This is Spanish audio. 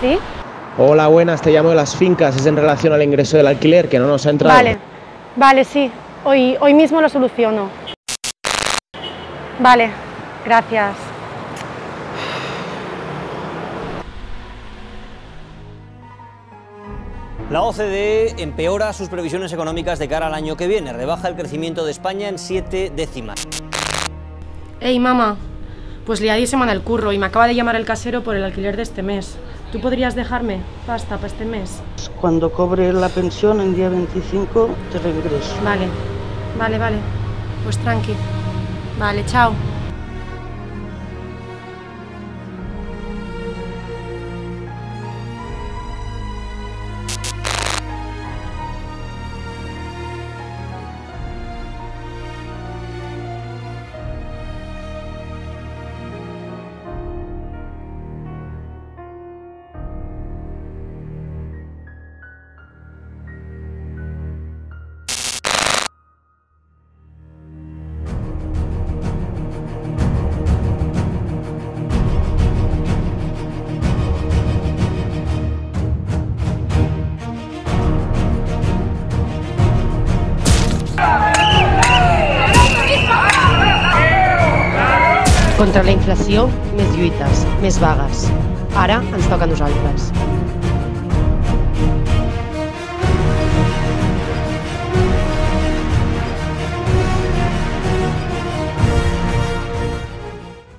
¿Sí? Hola, buenas, te llamo de las fincas, es en relación al ingreso del alquiler que no nos ha entrado. Vale, vale, sí. Hoy, hoy mismo lo soluciono. Vale, gracias. La OCDE empeora sus previsiones económicas de cara al año que viene. Rebaja el crecimiento de España en siete décimas. Ey, mamá, pues liadísima en el curro y me acaba de llamar el casero por el alquiler de este mes. ¿Tú podrías dejarme pasta para este mes? Cuando cobre la pensión el día 25 te reingreso. Vale, vale, vale. Pues tranqui. Vale, chao. Contra la inflació, més lluites, més vagues. Ara ens toca a nosaltres.